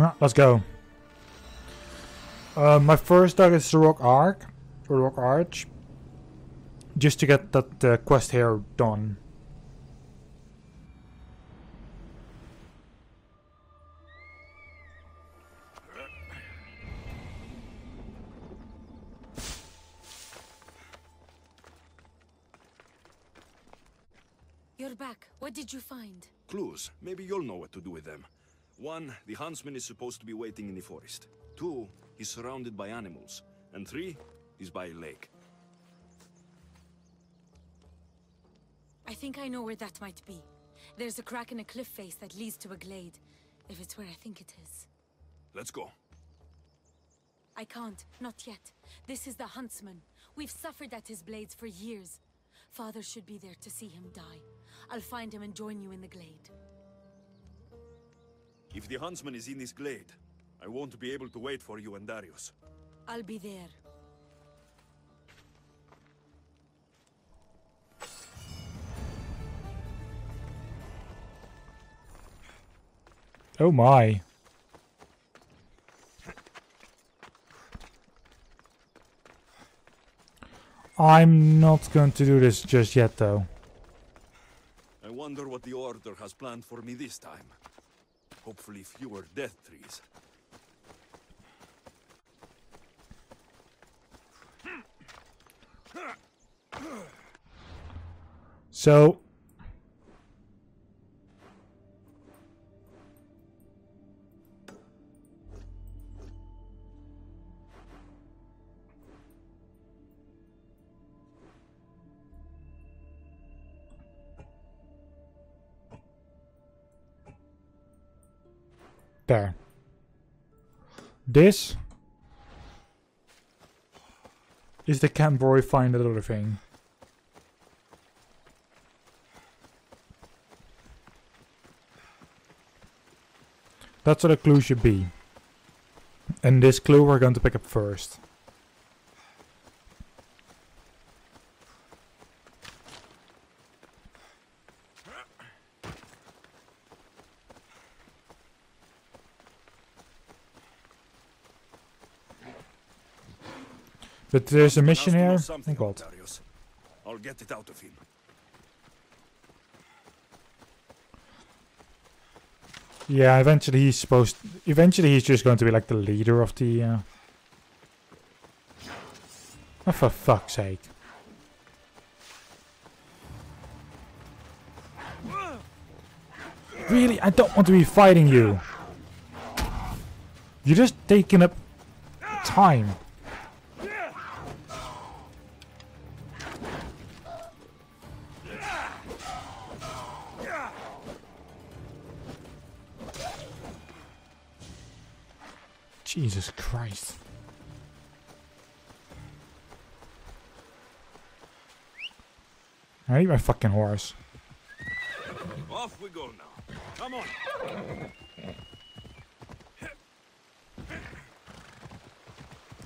Huh, let's go. Uh, my first target is the Rock Arc, or Rock Arch, just to get that uh, quest here done. You're back. What did you find? Clues. Maybe you'll know what to do with them. One, the huntsman is supposed to be waiting in the forest. Two, he's surrounded by animals. And three, he's by a lake. I think I know where that might be. There's a crack in a cliff face that leads to a glade. If it's where I think it is. Let's go. I can't. Not yet. This is the huntsman. We've suffered at his blades for years. Father should be there to see him die. I'll find him and join you in the glade. If the huntsman is in this glade, I won't be able to wait for you and Darius. I'll be there. Oh my. I'm not going to do this just yet though. I wonder what the Order has planned for me this time. Hopefully fewer death trees. So There. This is the camp where we find that other thing. That's what a clue should be. And this clue we're going to pick up first. But there's a mission Has to know here. god. I'll get it out of him. Yeah, eventually he's supposed. Eventually he's just going to be like the leader of the. Uh... Oh, for fuck's sake! Really, I don't want to be fighting you. You're just taking up time. I need my fucking horse. Off we go now. Come on.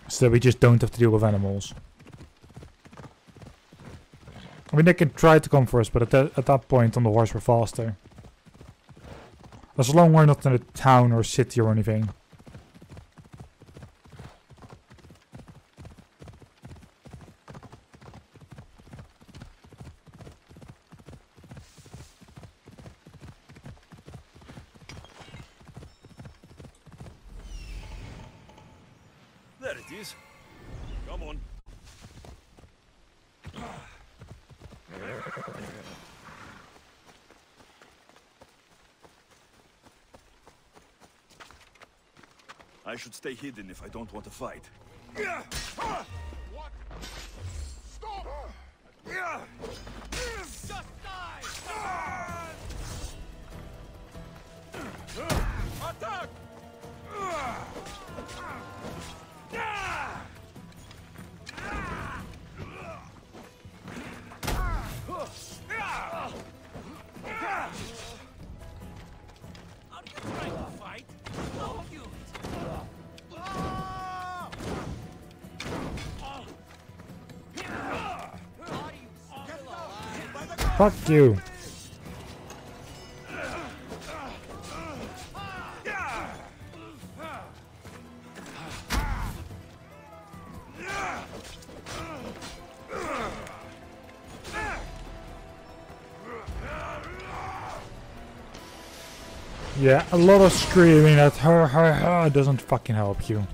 So we just don't have to deal with animals. I mean, they can try to come for us, but at that, at that point on the horse we're faster. As long as we're not in a town or city or anything. There it is. Come on. I should stay hidden if I don't want to fight. Fuck you. Yeah, a lot of screaming at her, her, her doesn't fucking help you.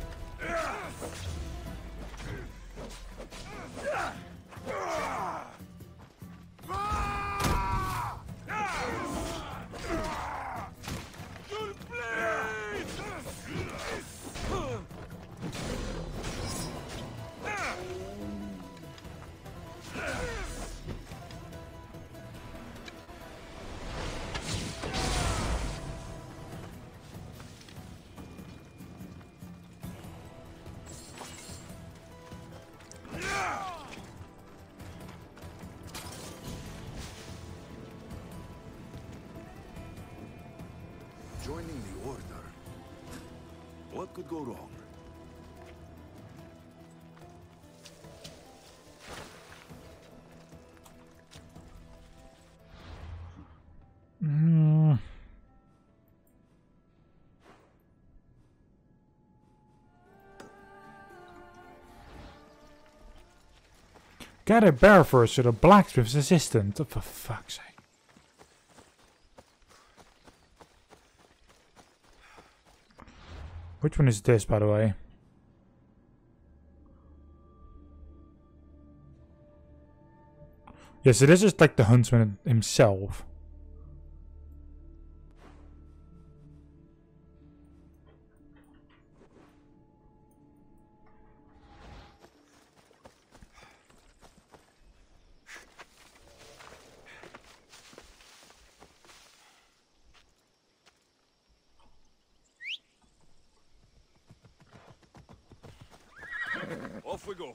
Get a bear first to the blacksmith's assistant. Oh, for fuck's sake. Which one is this, by the way? Yes, so this is like the huntsman himself. We go.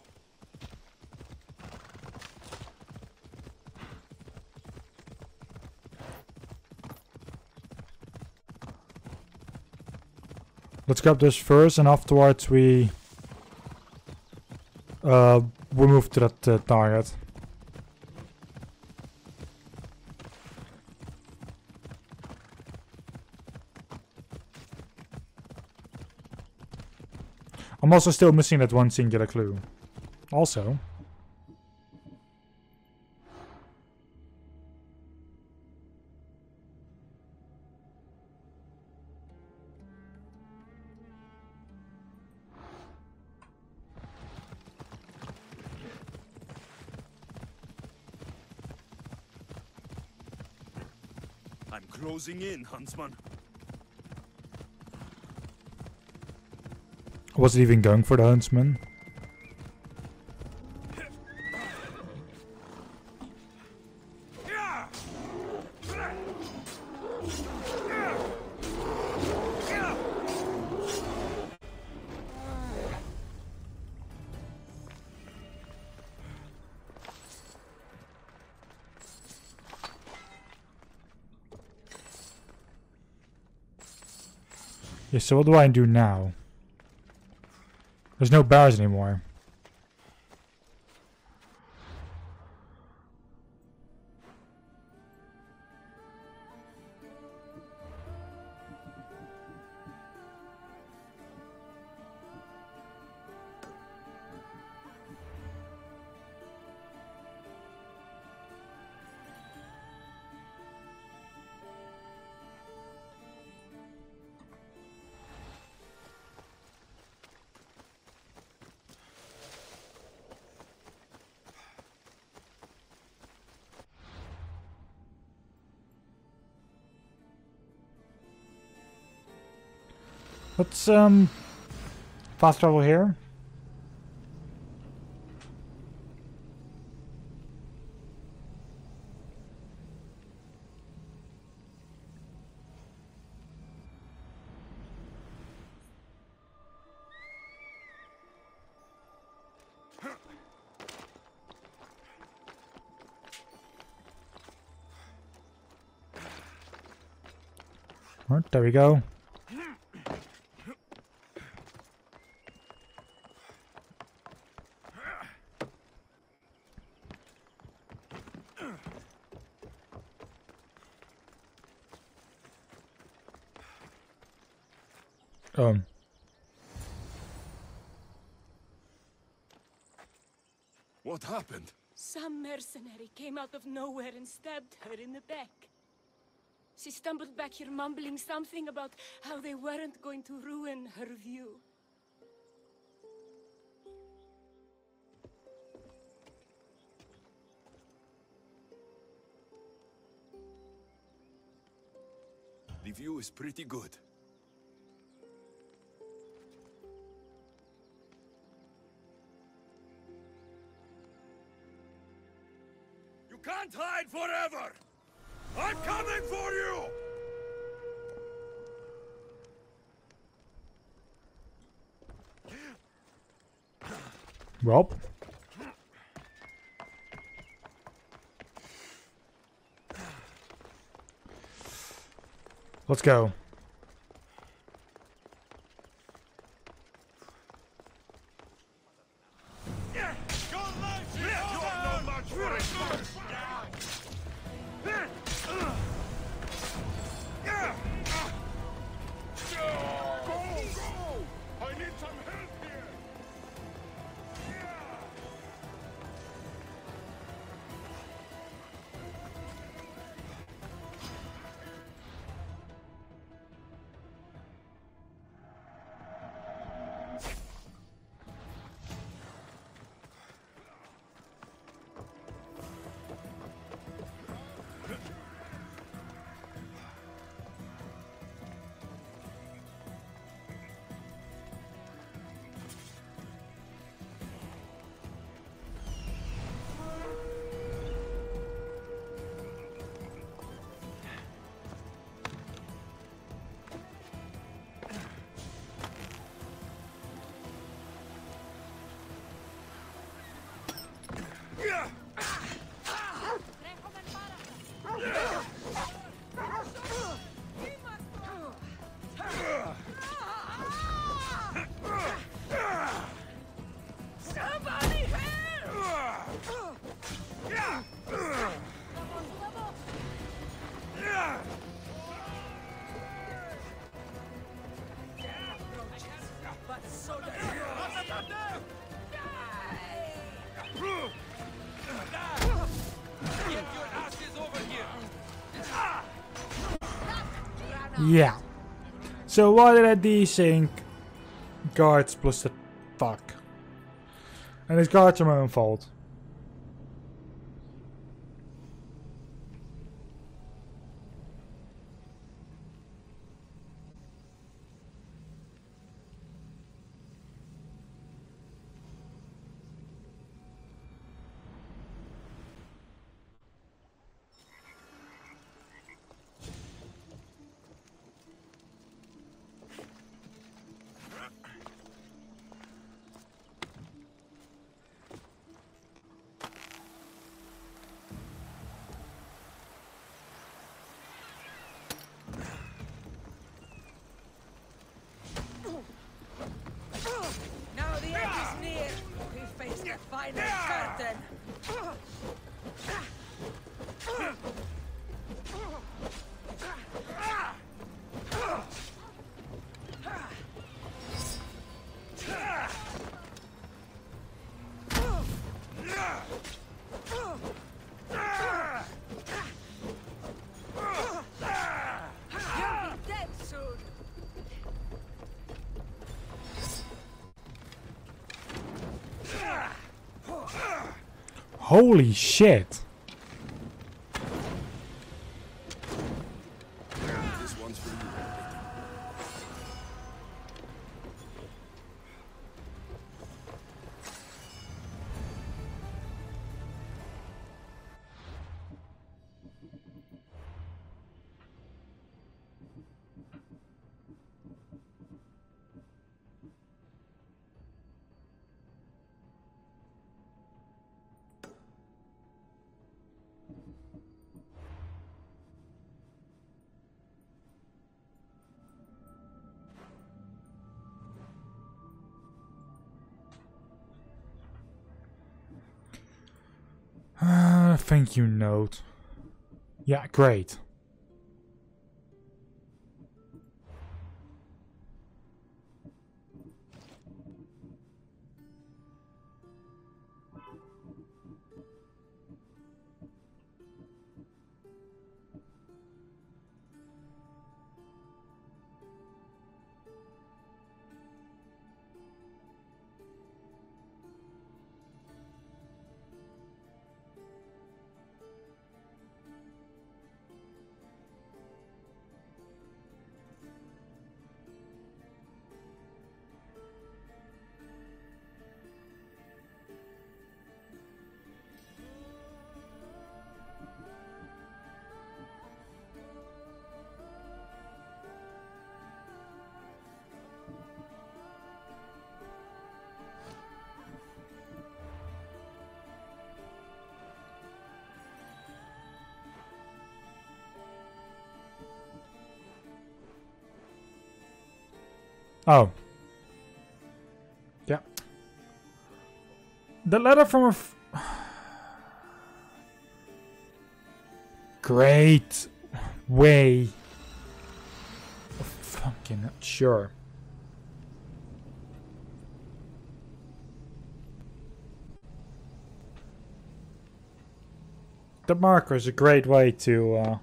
Let's grab this first, and afterwards we uh we move to that uh, target. Also still missing that one singular clue. Also, I'm closing in, Huntsman. I wasn't even going for the huntsman. Yeah, so what do I do now? There's no bars anymore. Let's um fast travel here. Alright, there we go. Um, What happened? Some mercenary came out of nowhere and stabbed her in the back. She stumbled back here mumbling something about how they weren't going to ruin her view. The view is pretty good. Can't hide forever! I'm coming for you! Rob? Let's go. Yeah. So why did I desync guards plus the fuck? And his guards are my own fault. Holy shit. Thank you, note. Yeah, great. Oh. Yeah. The letter from a. F- Great way. of Fucking sure. The marker is a great way to uh,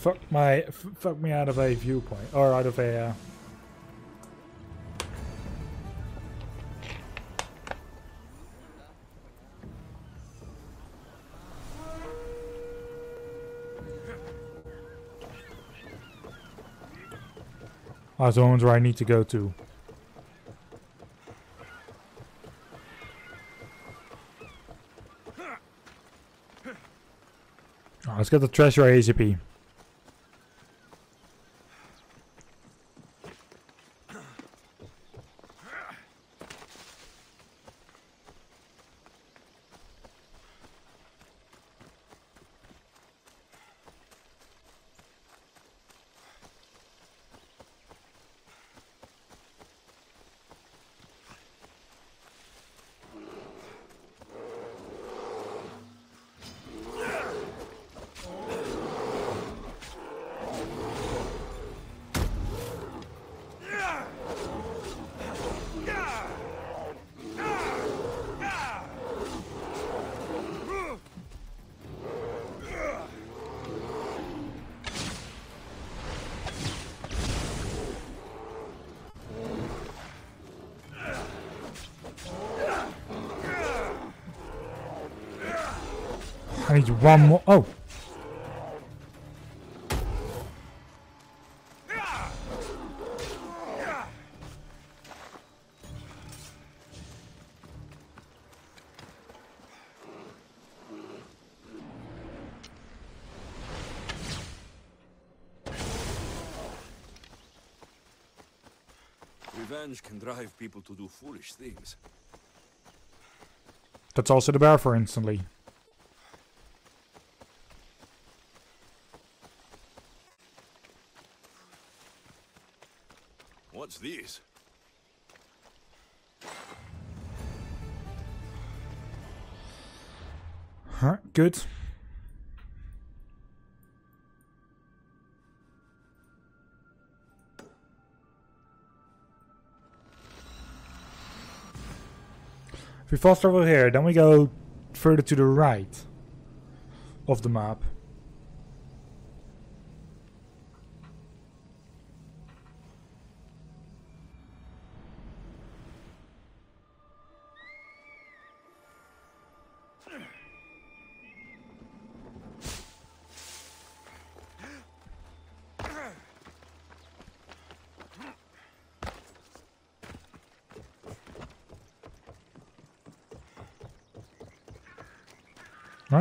fuck my fuck me out of a viewpoint or out of a. Uh, Ah, the ones where I need to go to. Oh, let's get the treasure ACP. I need one more. Oh. Revenge can drive people to do foolish things. That's also the bear for instantly. Good. If we fast travel here, then we go further to the right of the map.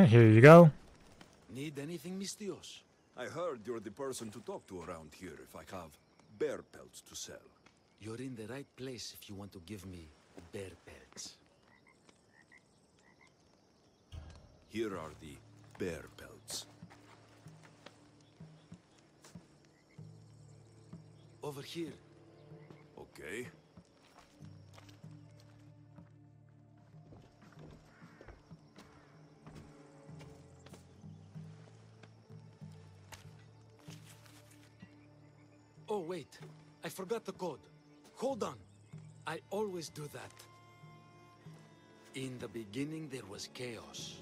Here you go. Need anything, Misthios? I heard you're the person to talk to around here if I have bear pelts to sell. You're in the right place if you want to give me bear pelts. Here are the bear pelts. Over here. Okay. Wait. I forgot the code. Hold on. I always do that. In the beginning, there was chaos.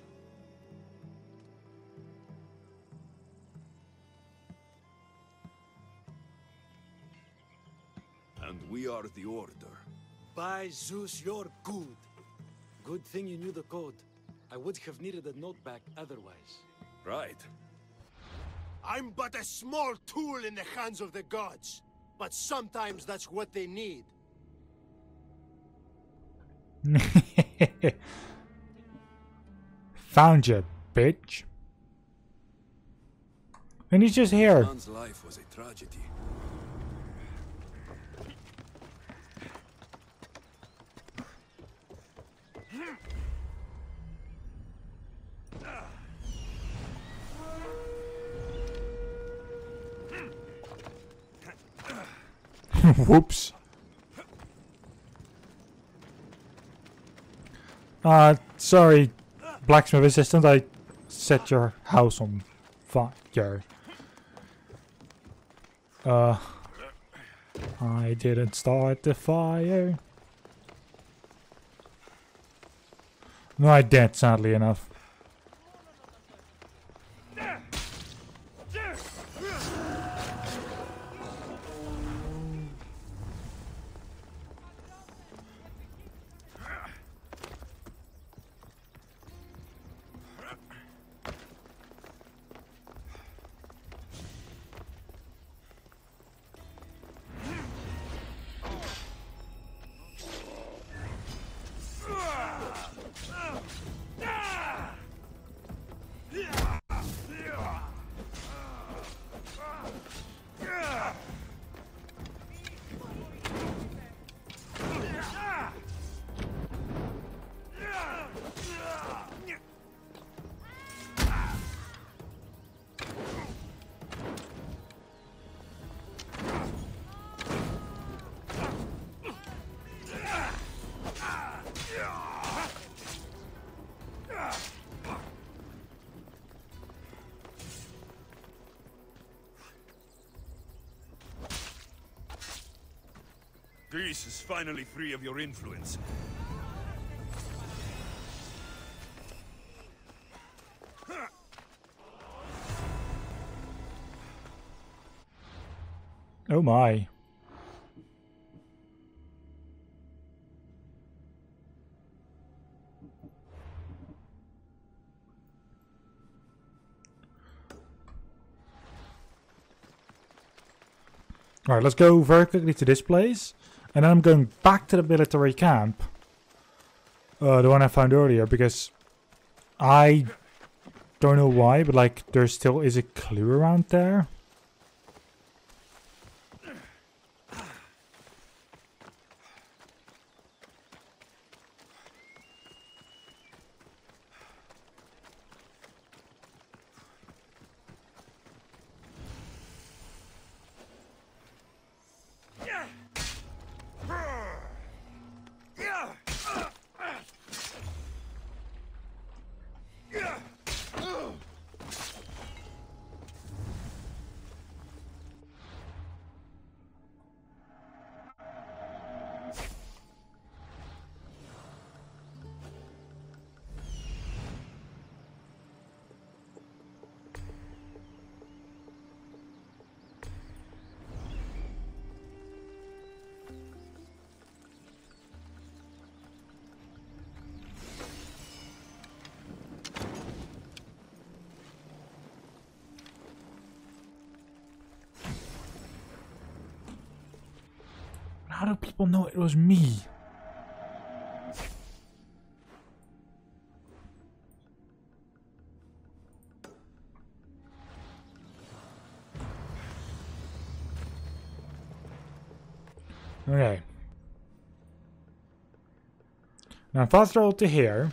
And we are the Order. By Zeus, you're good. Good thing you knew the code. I would have needed a note back otherwise. Right. I'm but a small tool in the hands of the gods. But sometimes that's what they need. Found you, bitch. And he's just here. Man's life was a tragedy. Whoops. Uh, sorry, blacksmith assistant, I set your house on fire. Uh, I didn't start the fire. No, I did, sadly enough. Greece is finally free of your influence. Oh my. Alright, let's go very quickly to this place. And then I'm going back to the military camp. Uh, the one I found earlier, because I don't know why, but like there still is a clue around there. Do people know it was me? Okay. Now fast roll to here.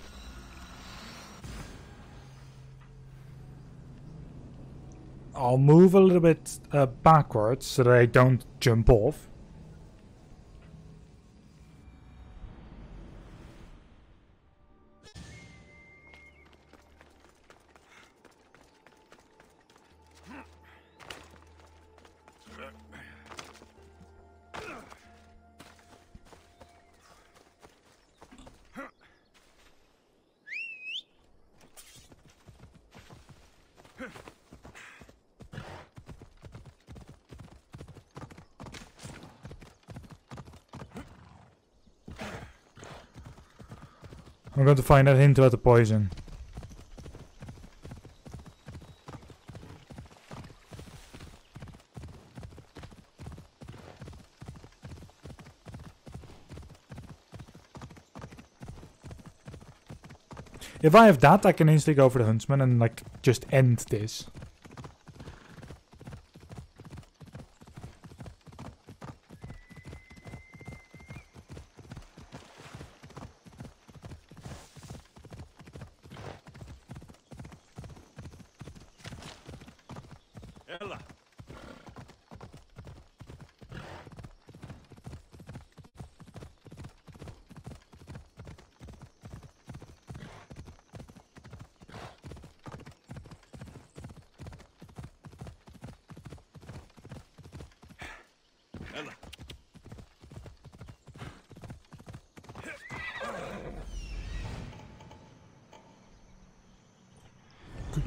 I'll move a little bit uh, backwards so that I don't jump off. Going to find that hint about the poison. If I have that, I can instantly go for the huntsman and like just end this.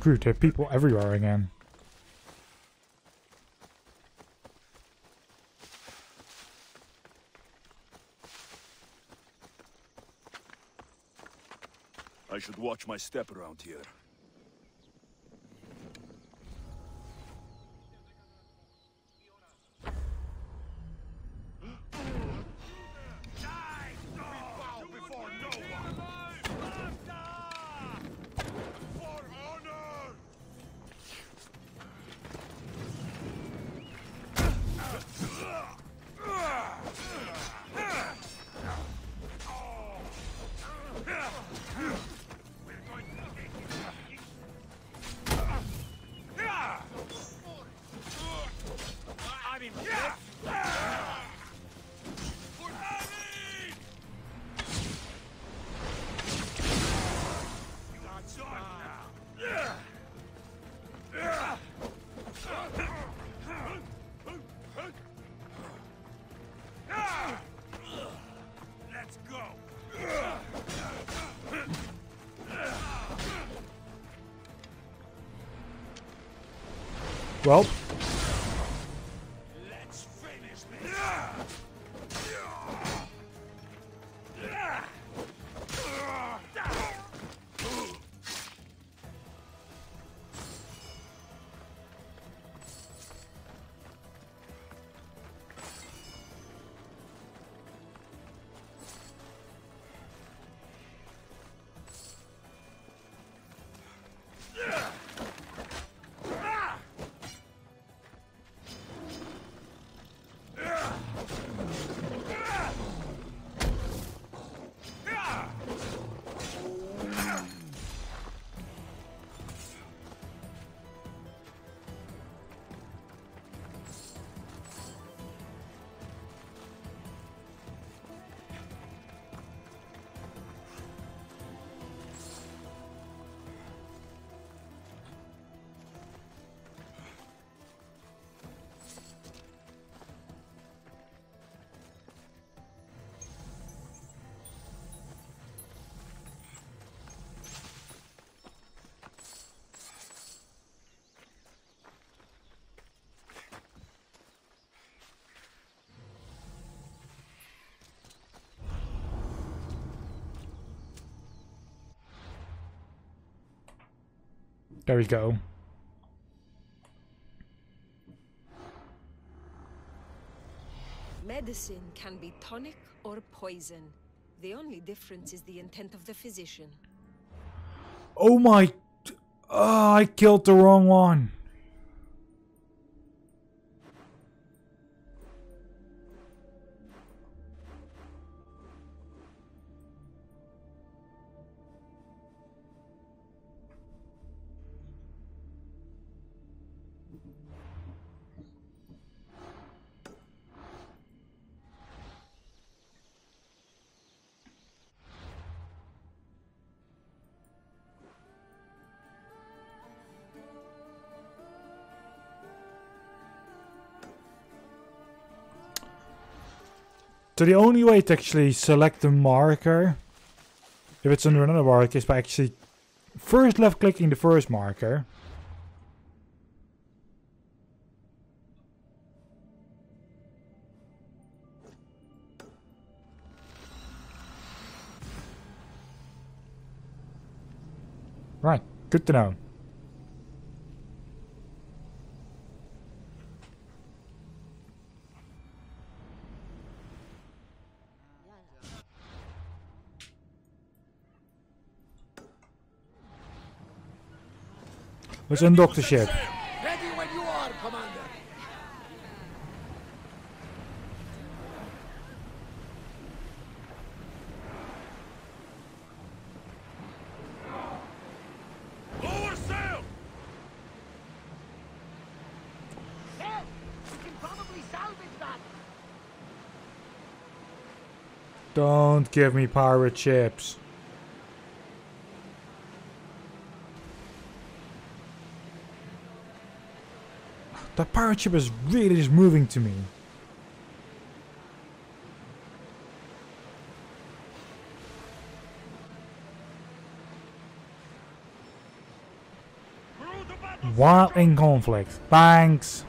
Screwed. There are people everywhere again. I should watch my step around here. Well, there we go. Medicine can be tonic or poison. The only difference is the intent of the physician. Oh my... Oh, I killed the wrong one. So the only way to actually select the marker, if it's under another marker, is by actually first left clicking the first marker. Right, good to know. Let's undock the ship. Ready when you are, Commander. Lower sail. There! We can probably salvage that! Don't give me pirate ships. That pirate ship is really just moving to me. While in conflict. Thanks.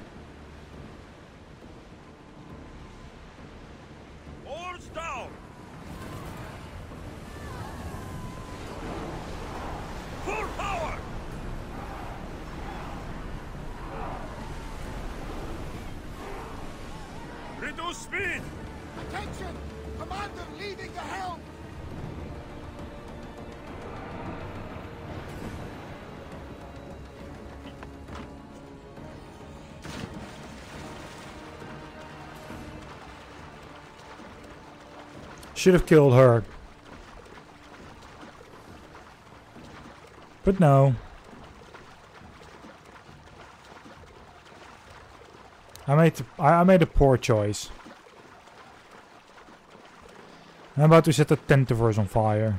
Should have killed her. But no. I made I made a poor choice. I'm about to set the Tentiverse on fire.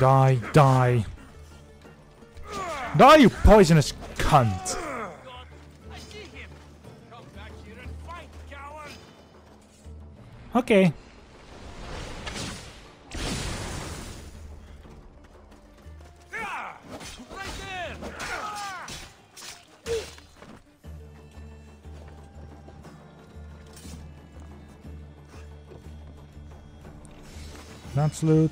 Die, die. Die, you poisonous cunt. Okay. I see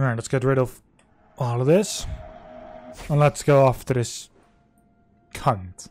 Alright, let's get rid of all of this. And let's go after this cunt.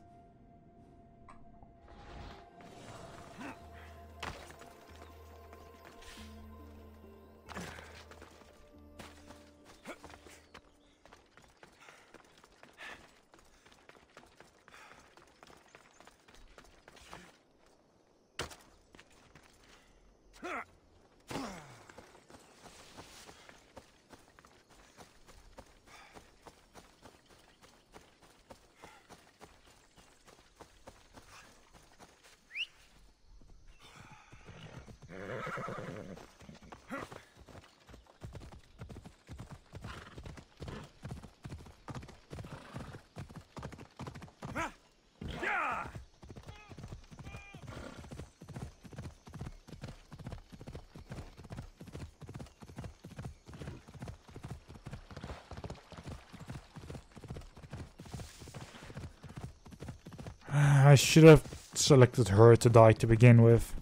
Should have selected her to die to begin with.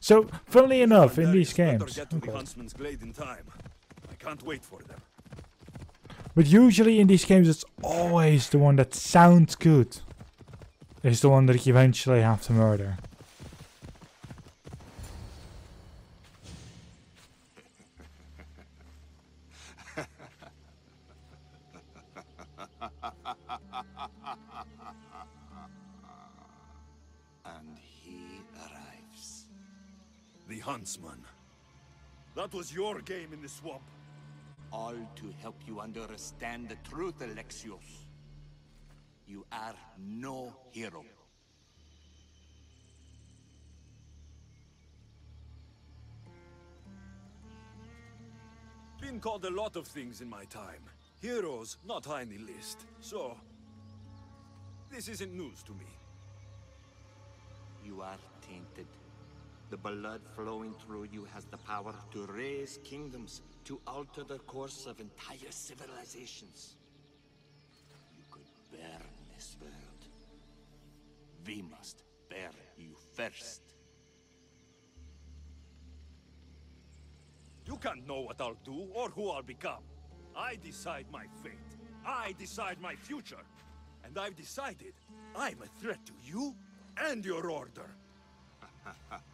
So, funnily enough, in these games, get to the okay. huntsman's glade in time. I can't wait for them. but usually in these games, it's always the one that sounds good is the one that you eventually have to murder. Your game in the swamp. All to help you understand the truth, Alexios. You are no hero. Been called a lot of things in my time. Heroes, not high in the list. So, this isn't news to me. You are tainted. The blood flowing through you has the power to raise kingdoms, to alter the course of entire civilizations. You could burn this world. We must burn you first. You can't know what I'll do or who I'll become. I decide my fate. I decide my future. And I've decided I'm a threat to you and your order.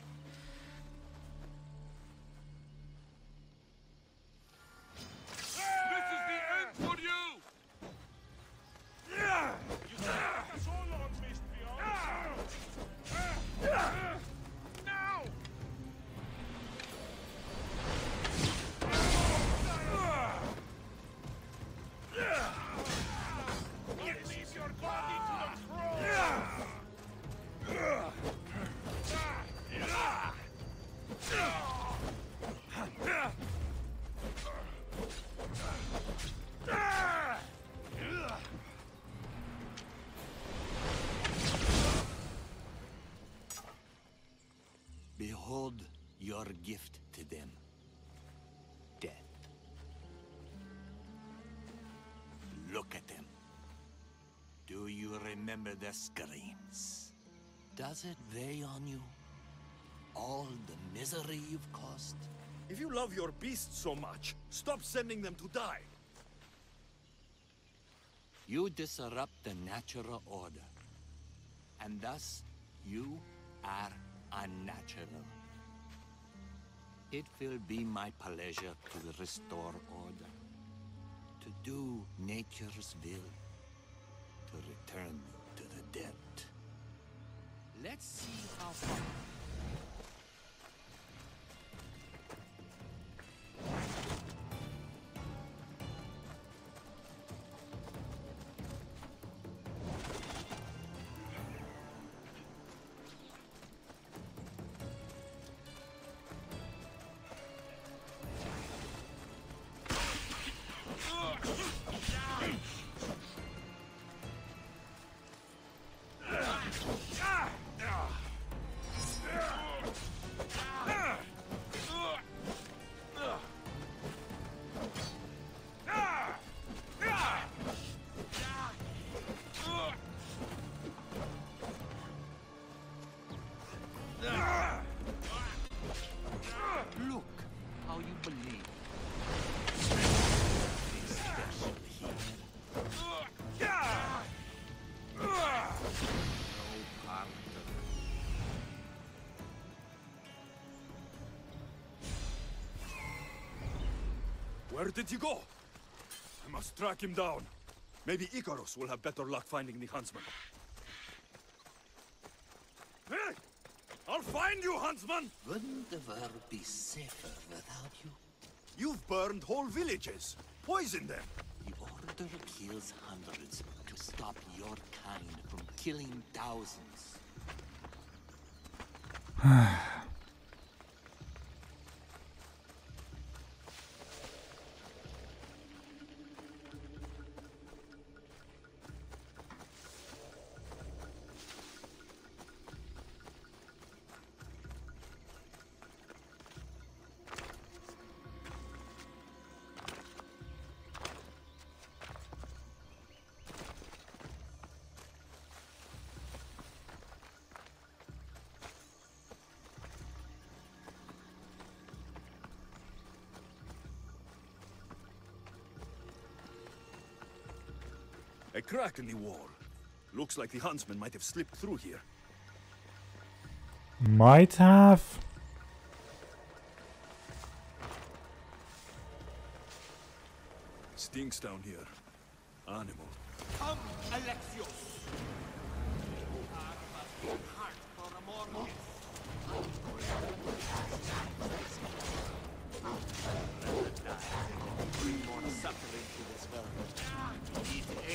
your gift to them. Death. Look at them. Do you remember their screams? Does it weigh on you? All the misery you've caused? If you love your beasts so much, stop sending them to die. You disrupt the natural order. And thus, you are unnatural. It will be my pleasure to restore order. To do nature's will. To return to the dead. Let's see how far. Where did he go? I must track him down. Maybe Ikaros will have better luck finding the huntsman. Hey! I'll find you, huntsman! Wouldn't the world be safer without you? You've burned whole villages, poisoned them. The Order kills hundreds to stop your kind from killing thousands. A crack in the wall. Looks like the huntsman might have slipped through here. Might have. Stinks down here. Animal. Come, Alexios!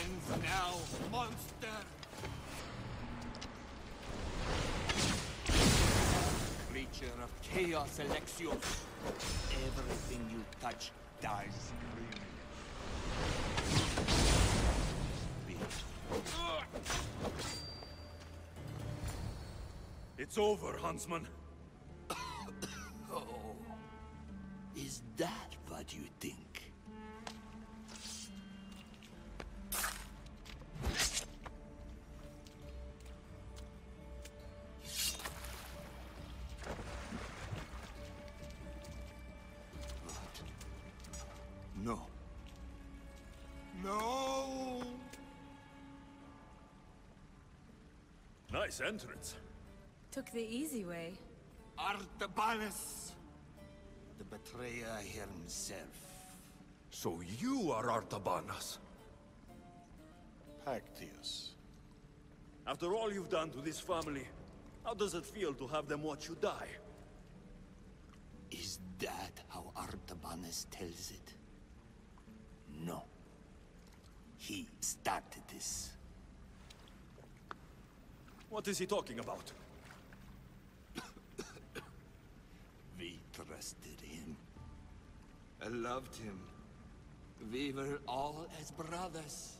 Ends now, monster! Creature of chaos, Alexios. Everything you touch dies. It's over, huntsman. Oh, is that what you think? Nice entrance. Took the easy way. Artabanus! The betrayer himself. So you are Artabanus? Pactyes. After all you've done to this family, how does it feel to have them watch you die? Is that how Artabanus tells it? No. He started this. What is he talking about? We trusted him. I loved him. We were all as brothers.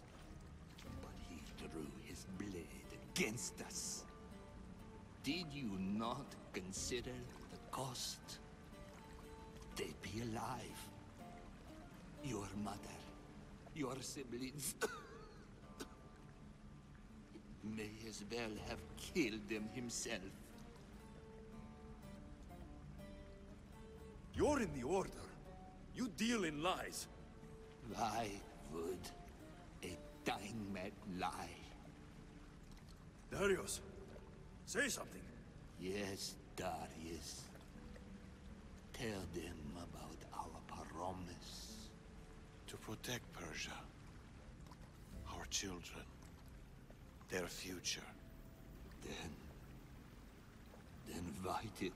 But he drew his blade against us. Did you not consider the cost? They'd be alive. Your mother, your siblings. May as well have killed them himself. You're in the Order. You deal in lies. Why would a dying man lie? Darius, say something. Yes, Darius. Tell them about our promise. To protect Persia. Our children. Their future. Then... Then why did...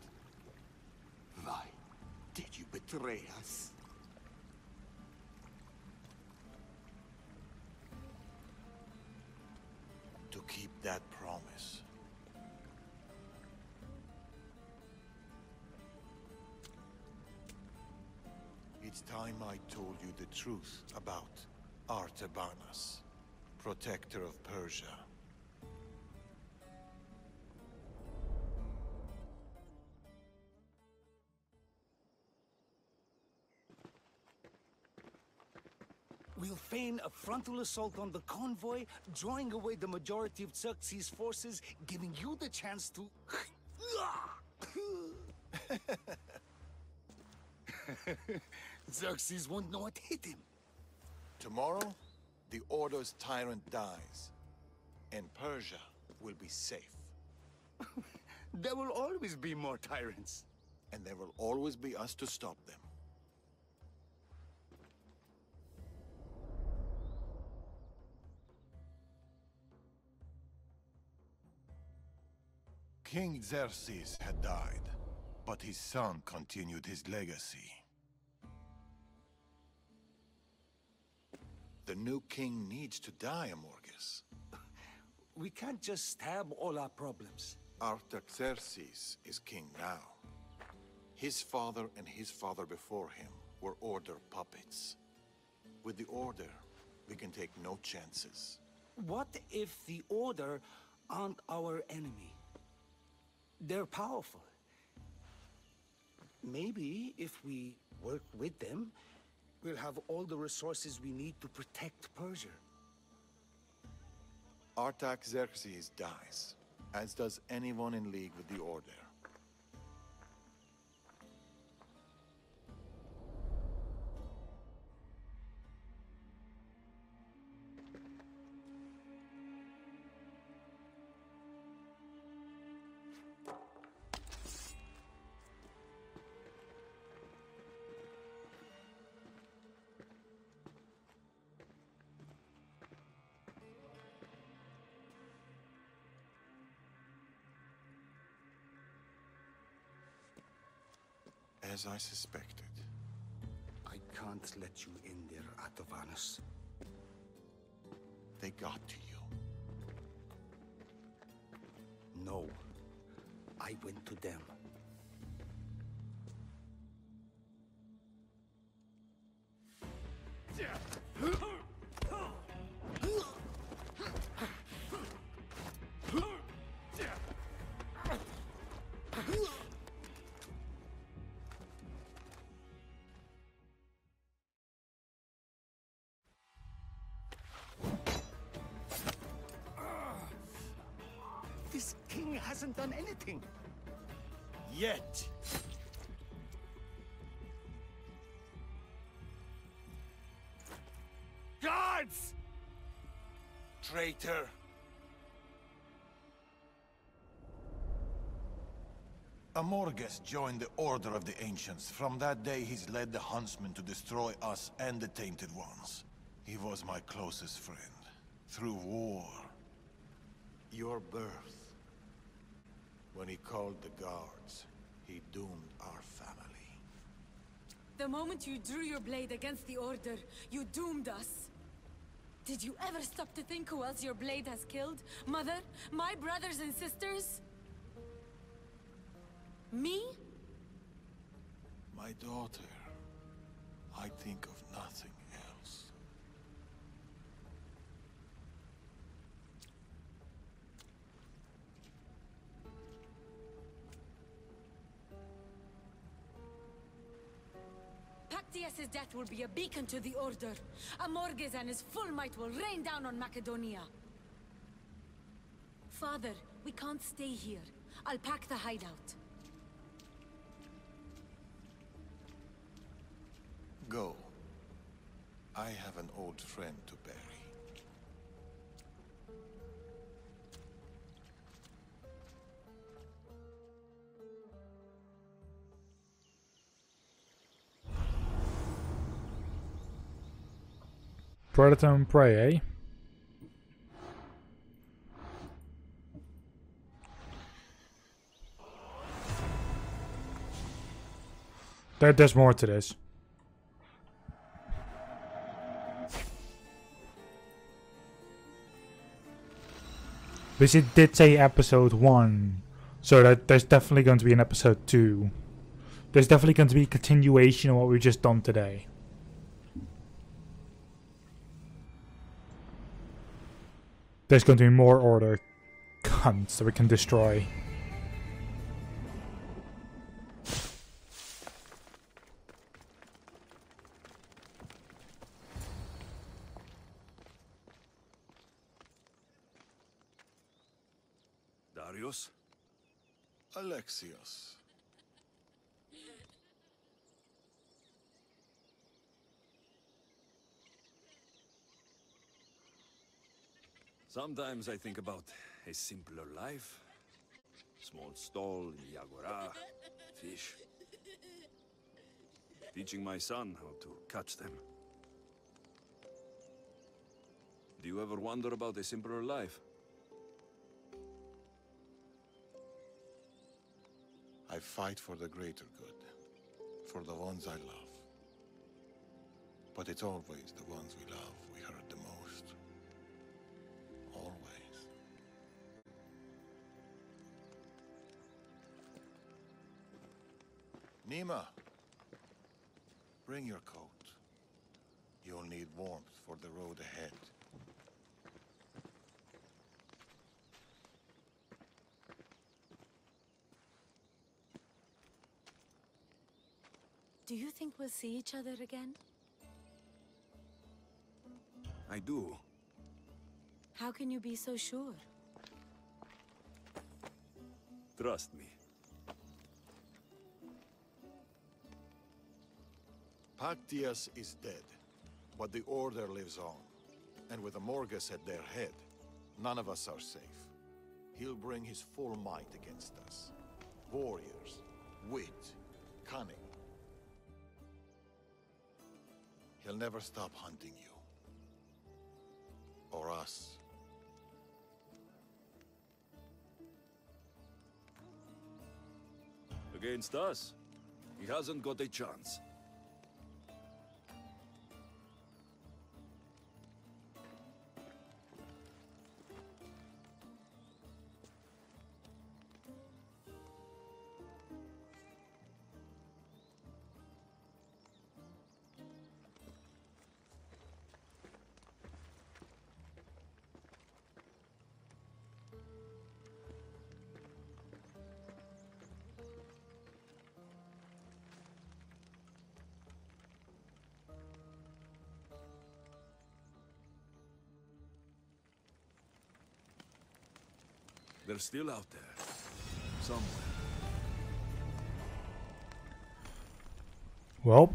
Why did you betray us? To keep that promise. It's time I told you the truth about Artabanus, protector of Persia. We'll feign a frontal assault on the convoy, drawing away the majority of Xerxes' forces, giving you the chance to... Xerxes won't know what hit him. Tomorrow, the Order's tyrant dies, and Persia will be safe. There will always be more tyrants. And there will always be us to stop them. King Xerxes had died, but his son continued his legacy. The new king needs to die, Amorges. We can't just stab all our problems. Artaxerxes is king now. His father and his father before him were Order puppets. With the Order, we can take no chances. What if the Order aren't our enemy? They're powerful. Maybe if we work with them, we'll have all the resources we need to protect Persia. Artaxerxes dies, as does anyone in league with the Order. As I suspected. I can't let you in there, Artabanus. They got to you. No. I went to them. Done. Yet. Guards! Traitor! Amorges joined the Order of the Ancients. From that day, he's led the Huntsmen to destroy us and the Tainted Ones. He was my closest friend. Through war. Your birth. When he called the guards, he doomed our family. The moment you drew your blade against the Order, you doomed us. Did you ever stop to think who else your blade has killed? Mother? My brothers and sisters? Me? My daughter. I think of nothing death will be a beacon to the Order. Amorges and his full might will rain down on Macedonia. Father, we can't stay here. I'll pack the hideout. Go. I have an old friend to bury. Predator and prey, eh? There, there's more to this. Because it did say episode 1, so that there's definitely going to be an episode 2. There's definitely going to be a continuation of what we've just done today. There's going to be more order cunts that we can destroy. Darius? Alexios. Sometimes I think about a simpler life. Small stall in the Agora, fish. Teaching my son how to catch them. Do you ever wonder about a simpler life? I fight for the greater good, for the ones I love. But it's always the ones we love Nima, bring your coat. You'll need warmth for the road ahead. Do you think we'll see each other again? I do. How can you be so sure? Trust me. Pactyes is dead, but the Order lives on. And with Amorges at their head, none of us are safe. He'll bring his full might against us. Warriors, wit, cunning. He'll never stop hunting you. Or us. Against us, he hasn't got a chance. Still out there. Somewhere. Well.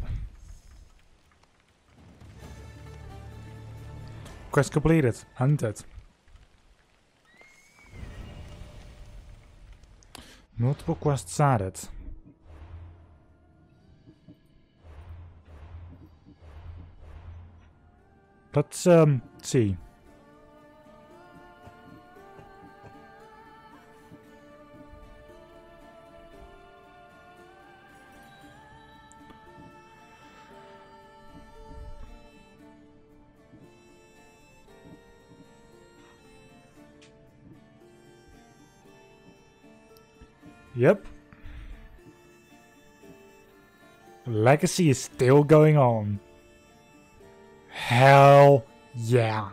Quest completed. Hunted. Multiple quests added. Let's um see. Legacy is still going on. Hell yeah.